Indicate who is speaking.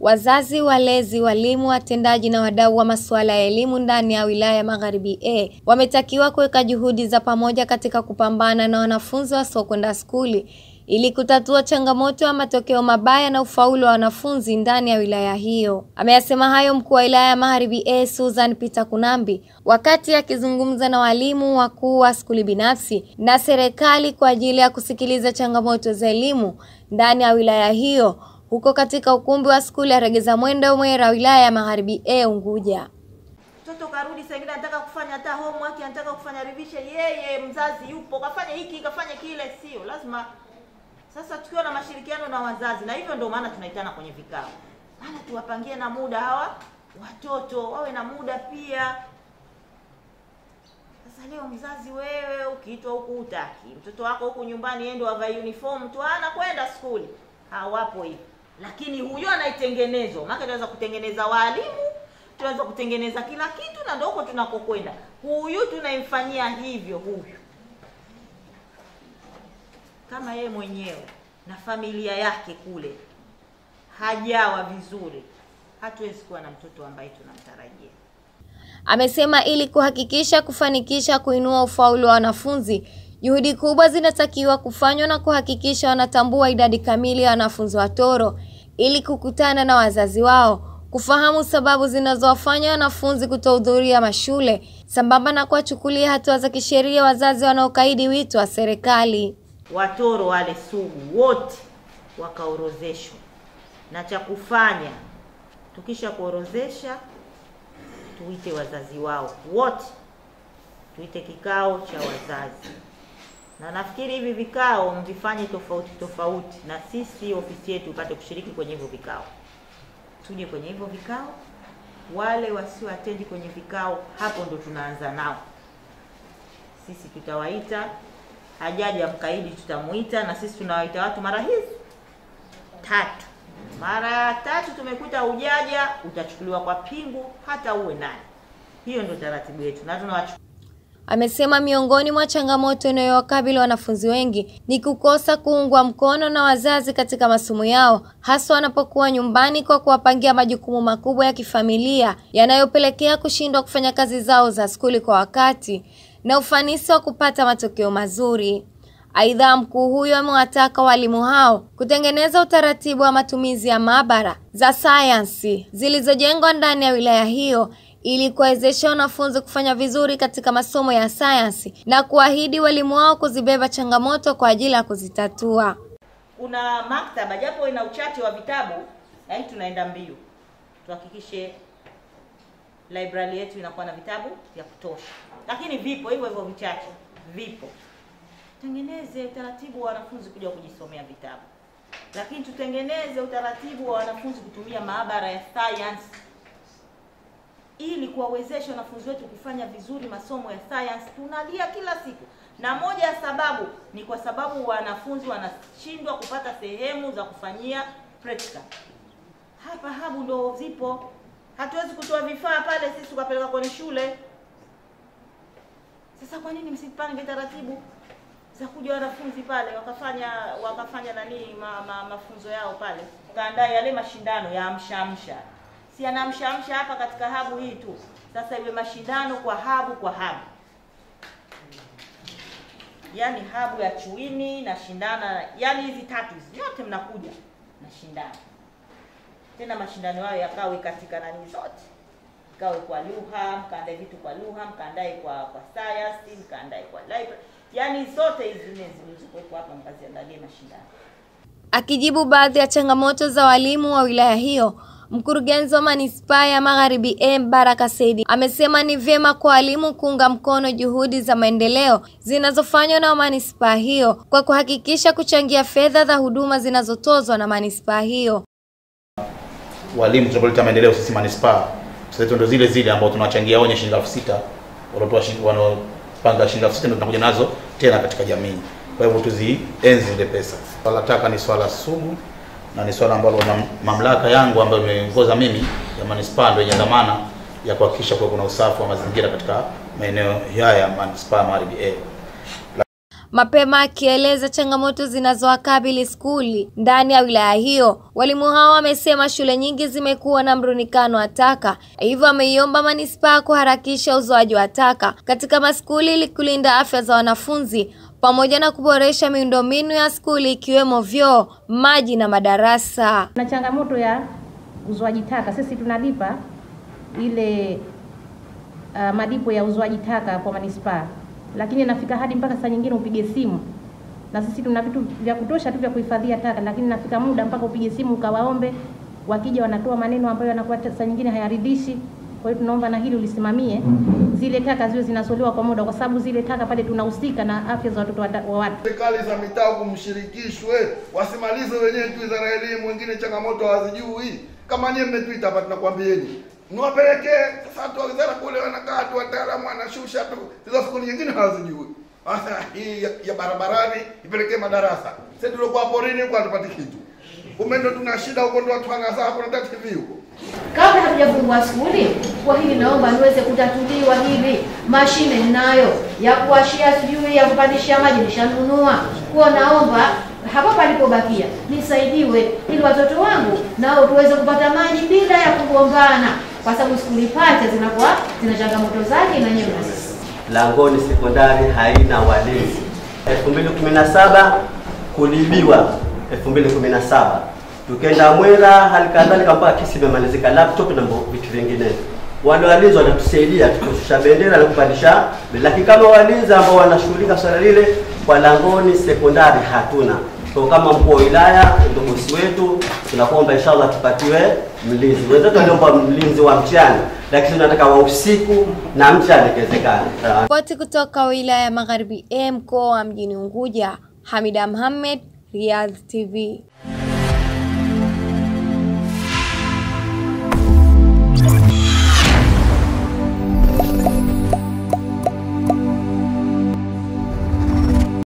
Speaker 1: Wazazi, walezi, walimu, watendaji na wadau wa masuala ya elimu ndani ya wilaya ya Magharibi A wametakiwa kuweka juhudi za pamoja katika kupambana na wanafunzi wasiokwenda skuli ili kutatua changamoto ya matokeo mabaya na ufaulu wa wanafunzi ndani ya wilaya hiyo. Ameyasema hayo mkuu wa wilaya ya Magharibi A Susan Peter Kunambi wakati akizungumza na walimu wakuu wa skuli binafsi na serikali kwa ajili ya kusikiliza changamoto za elimu ndani ya wilaya hiyo huko katika ukumbi wa skuli ya Regeza Mwendo Mwera wilaya ya Magharibi A Unguja.
Speaker 2: Mtoto karudi saa ingine anataka kufanya hata homework, anataka kufanya revision, yeye mzazi yupo, kafanya hiki kafanya kile, sio lazima. Sasa tukiwa na mashirikiano na wazazi, na hivyo ndio maana tunaitana kwenye vikao, maana tuwapangie na muda hawa watoto wawe na muda pia. Sasa leo mzazi, wewe ukiitwa huku utaki, mtoto wako huku nyumbani yeye ndio avaa uniform tu, anakwenda skuli, hawapo hivi. Lakini huyo anaitengenezwa, maana tunaweza kutengeneza walimu tunaweza kutengeneza kila kitu, na ndio huko tunakokwenda. Huyu tunayemfanyia hivyo, huyu kama yeye mwenyewe na familia yake kule hajawa vizuri, hatuwezi kuwa na mtoto ambaye tunamtarajia.
Speaker 1: Amesema ili kuhakikisha kufanikisha kuinua ufaulu wa wanafunzi, juhudi kubwa zinatakiwa kufanywa na kuhakikisha wanatambua idadi kamili ya wanafunzi watoro ili kukutana na wazazi wao kufahamu sababu zinazowafanya wanafunzi kutohudhuria mashule sambamba na kuwachukulia hatua za kisheria wazazi wanaokaidi wito wa serikali.
Speaker 2: Watoro wale sugu wote wakaorozeshwa, na cha kufanya tukisha kuorozesha, tuite wazazi wao wote, tuite kikao cha wazazi, na nafikiri hivi vikao mvifanye tofauti tofauti, na sisi ofisi yetu upate kushiriki kwenye hivyo vikao tuje kwenye hivyo vikao. Wale wasioatendi kwenye vikao, hapo ndo tunaanza nao sisi. Tutawaita, ajaji mkaidi, tutamuita na sisi tunawaita watu mara hizi tatu. Mara ya tatu tumekuta ujaja, utachukuliwa kwa pingu, hata uwe nani. Hiyo ndio taratibu yetu na tunawachukua
Speaker 1: Amesema miongoni mwa changamoto inayowakabili wanafunzi wengi ni kukosa kuungwa mkono na wazazi katika masomo yao, hasa wanapokuwa nyumbani kwa kuwapangia majukumu makubwa ya kifamilia yanayopelekea kushindwa kufanya kazi zao za skuli kwa wakati na ufanisi wa kupata matokeo mazuri. Aidha, mkuu huyo amewataka walimu hao kutengeneza utaratibu wa matumizi ya maabara za sayansi zilizojengwa ndani ya wilaya hiyo ili kuwawezesha wanafunzi kufanya vizuri katika masomo ya sayansi na kuahidi walimu wao kuzibeba changamoto kwa ajili ya kuzitatua.
Speaker 2: Kuna maktaba japo ina uchache wa vitabu, yaani tunaenda mbio, tuhakikishe library yetu inakuwa na vitabu vya kutosha, lakini vipo hivyo hivyo vichache, vipo. Tengeneze utaratibu wa wanafunzi kuja kujisomea vitabu, lakini tutengeneze utaratibu wa wanafunzi kutumia maabara ya science ili kuwawezesha wanafunzi wetu kufanya vizuri masomo ya science. Tunalia kila siku, na moja ya sababu ni kwa sababu wanafunzi wanashindwa kupata sehemu za kufanyia practical. Hapa habu ndo zipo, hatuwezi kutoa vifaa pale sisi tukapeleka kwenye shule. Sasa kwa nini msipange taratibu za kuja wanafunzi pale wakafanya wakafanya nani ma, ma, mafunzo yao pale, kaandaa yale mashindano ya amsha amsha si anamshamsha hapa katika habu hii tu. Sasa iwe mashindano kwa habu kwa habu, yaani habu ya chuini na shindana, yaani hizi tatu zote mnakuja na shindana tena, mashindano hayo yakawe katika nani zote, ikawe kwa lugha, mkaandae vitu kwa lugha, mkaandae kwa kwa science, mkaandae kwa library, yaani zote hizi nne zilizokuwepo hapa mkaziandalie mashindano.
Speaker 1: Akijibu baadhi ya changamoto za walimu wa wilaya hiyo Mkurugenzi wa manispaa ya Magharibi A Baraka Saidi amesema ni vyema kwa walimu kuunga mkono juhudi za maendeleo zinazofanywa na manispaa hiyo kwa kuhakikisha kuchangia fedha za huduma zinazotozwa na manispaa hiyo.
Speaker 3: Walimu tunapoleta maendeleo sisi manispaa zetu ndo zile zile ambao tunawachangia wenye shilingi elfu sita walotoa wanaopanga shilingi elfu sita ndio tunakuja nazo tena katika jamii. Kwa hivyo tuzienzi ile pesa. Swala taka ni swala sugu na ni swala ambalo mamlaka yangu ambayo imeongoza mimi ya manispaa ndio yenye dhamana ya kuhakikisha kuwa kuna usafi wa mazingira katika maeneo haya ya manispaa Magharibi A.
Speaker 1: mapema akieleza changamoto zinazowakabili skuli ndani ya wilaya hiyo. Walimu hao wamesema shule nyingi zimekuwa na mrundikano wa taka, hivyo ameiomba manispaa kuharakisha uzoaji wa taka katika maskuli ili kulinda afya za wanafunzi pamoja na kuboresha miundombinu ya skuli ikiwemo vyoo, maji na madarasa.
Speaker 4: na changamoto ya uzoaji taka. Sisi tunalipa ile uh, malipo ya uzoaji taka kwa manispaa, lakini inafika hadi mpaka saa nyingine upige simu, na sisi tuna vitu vya kutosha tu vya kuhifadhia taka, lakini nafika muda mpaka upige simu ukawaombe, wakija wanatoa maneno ambayo yanakuwa saa nyingine hayaridhishi. Kwa hiyo tunaomba na hili ulisimamie, zile taka ziwe zinazolewa kwa muda, kwa sababu zile taka pale tunahusika na afya za watoto wa watu.
Speaker 5: Serikali za mitaa kumshirikishwe, wasimalize wenyewe tu wizara ya elimu, wengine changamoto hawazijui. Kama nyie mmetuita hapa, tunakwambieni niwapelekee. Sasa watu wa wizara kule wanakaa tu, wataalamu wanashusha tu, hizo skuli nyingine hawazijui. Sasa hii ya, ya barabarani ipelekee madarasa. Sisi tulikuwa porini huko hatupati kitu, kumbe ndo tuna shida huko, ndo watu hapo na TV huko.
Speaker 6: kabla hatujafungua skuli, kwa hili naomba niweze kutatuliwa hili. Mashine ninayo ya kuashia sijui ya kupandishia maji nishanunua, kwa naomba hapa palipobakia nisaidiwe, ili watoto wangu nao tuweze kupata maji bila ya kugombana, kwa sababu skuli pacha zinakuwa zina changamoto zake na nyewe.
Speaker 7: Langoni sekondari haina walezi. 2017 kulibiwa 2017 tukenda Mwera, halikadhalika mpaka kesi imemalizika, laptop na vitu vingine. Wale walinzi wanatusaidia tukushusha bendera na kupandisha, lakini kama walinzi ambao wanashughulika swala lile kwa Langoni sekondari hatuna. So kama mkuu wa wilaya bosi wetu, tunakuomba inshallah tupatiwe mlinzi. Wenzetu waliomba mlinzi wa mchana, lakini tunataka wa usiku na mchana ikiwezekana.
Speaker 1: Ripoti kutoka wilaya ya Magharibi A mkoa wa mjini Unguja. Hamida Mohamed, Riyadh TV.